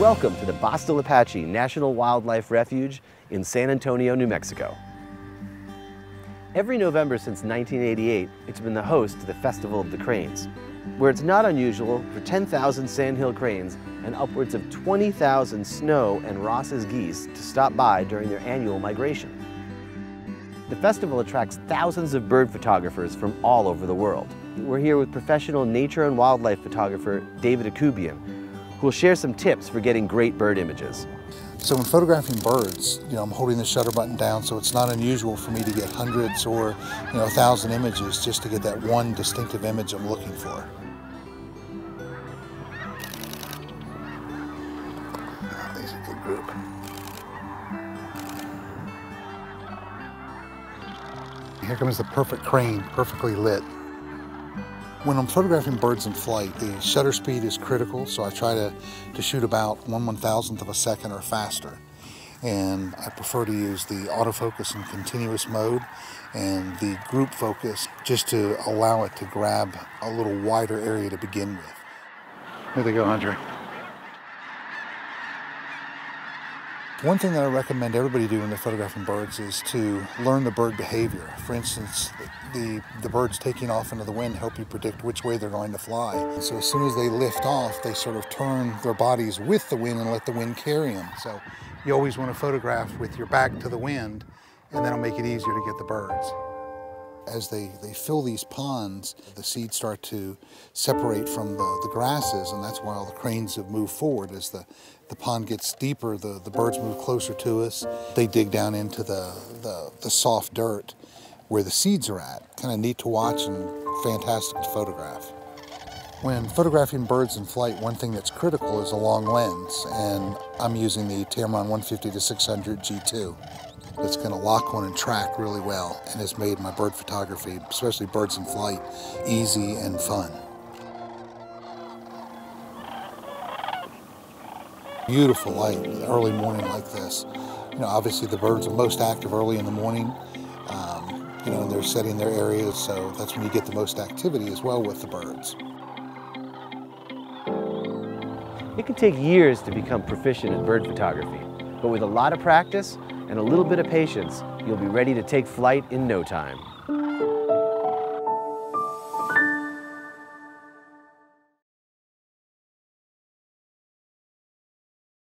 Welcome to the Bosque del Apache National Wildlife Refuge in San Antonio, New Mexico. Every November since 1988, it's been the host to the Festival of the Cranes, where it's not unusual for 10,000 sandhill cranes and upwards of 20,000 snow and Ross's geese to stop by during their annual migration. The festival attracts thousands of bird photographers from all over the world. We're here with professional nature and wildlife photographer David Akoubian, who will share some tips for getting great bird images. So when photographing birds, you know, I'm holding the shutter button down, so it's not unusual for me to get hundreds or, you know, a thousand images just to get that one distinctive image I'm looking for. Here comes the perfect crane, perfectly lit. When I'm photographing birds in flight, the shutter speed is critical, so I try to, to shoot about one one thousandth of a second or faster. And I prefer to use the autofocus in continuous mode and the group focus just to allow it to grab a little wider area to begin with. Here they go, Andre. One thing that I recommend everybody do when they're photographing birds is to learn the bird behavior. For instance, the, the birds taking off into the wind help you predict which way they're going to fly. So as soon as they lift off, they sort of turn their bodies with the wind and let the wind carry them. So you always want to photograph with your back to the wind, and that'll make it easier to get the birds as they, they fill these ponds, the seeds start to separate from the, the grasses, and that's why all the cranes have moved forward. As the, the pond gets deeper, the, the birds move closer to us. They dig down into the, the, the soft dirt where the seeds are at. Kind of neat to watch and fantastic to photograph. When photographing birds in flight, one thing that's critical is a long lens, and I'm using the Tamron 150 to 600 G2 that's going to lock on and track really well and has made my bird photography, especially birds in flight, easy and fun. Beautiful light, early morning like this. You know, obviously the birds are most active early in the morning. Um, you know, they're setting their areas, so that's when you get the most activity as well with the birds. It can take years to become proficient in bird photography, but with a lot of practice, and a little bit of patience, you'll be ready to take flight in no time.